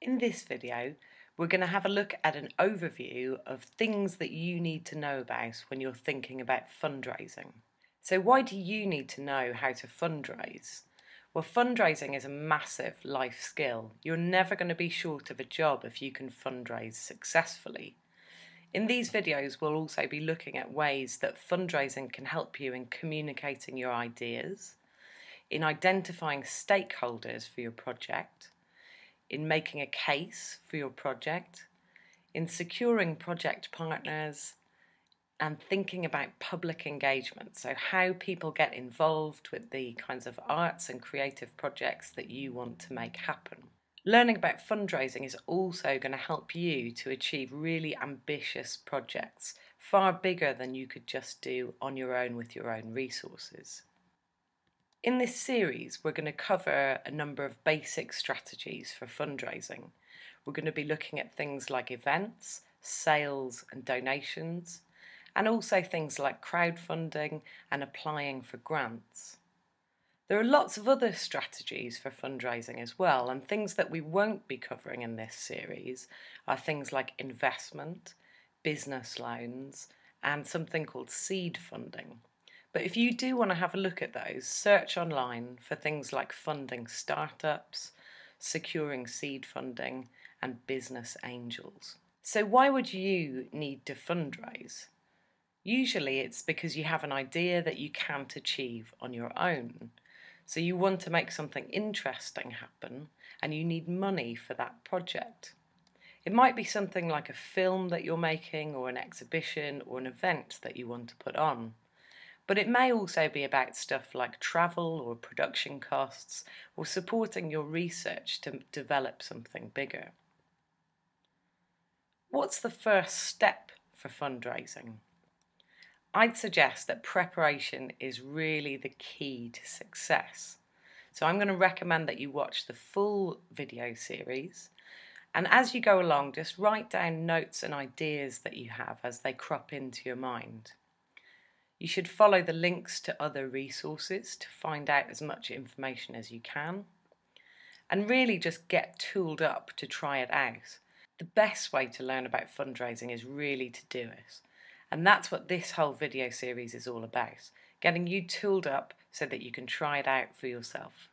In this video, we're going to have a look at an overview of things that you need to know about when you're thinking about fundraising. So why do you need to know how to fundraise? Well, fundraising is a massive life skill. You're never going to be short of a job if you can fundraise successfully. In these videos, we'll also be looking at ways that fundraising can help you in communicating your ideas, in identifying stakeholders for your project, in making a case for your project, in securing project partners, and thinking about public engagement. So, how people get involved with the kinds of arts and creative projects that you want to make happen. Learning about fundraising is also going to help you to achieve really ambitious projects, far bigger than you could just do on your own with your own resources. In this series, we're going to cover a number of basic strategies for fundraising. We're going to be looking at things like events, sales, and donations, and also things like crowdfunding and applying for grants. There are lots of other strategies for fundraising as well, and things that we won't be covering in this series are things like investment, business loans, and something called seed funding. But if you do want to have a look at those, search online for things like funding startups, securing seed funding, and business angels. So, why would you need to fundraise? Usually, it's because you have an idea that you can't achieve on your own. So, you want to make something interesting happen and you need money for that project. It might be something like a film that you're making, or an exhibition, or an event that you want to put on. But it may also be about stuff like travel or production costs or supporting your research to develop something bigger. What's the first step for fundraising? I'd suggest that preparation is really the key to success. So I'm going to recommend that you watch the full video series. And as you go along, just write down notes and ideas that you have as they crop into your mind. You should follow the links to other resources to find out as much information as you can. And really just get tooled up to try it out. The best way to learn about fundraising is really to do it. And that's what this whole video series is all about getting you tooled up so that you can try it out for yourself.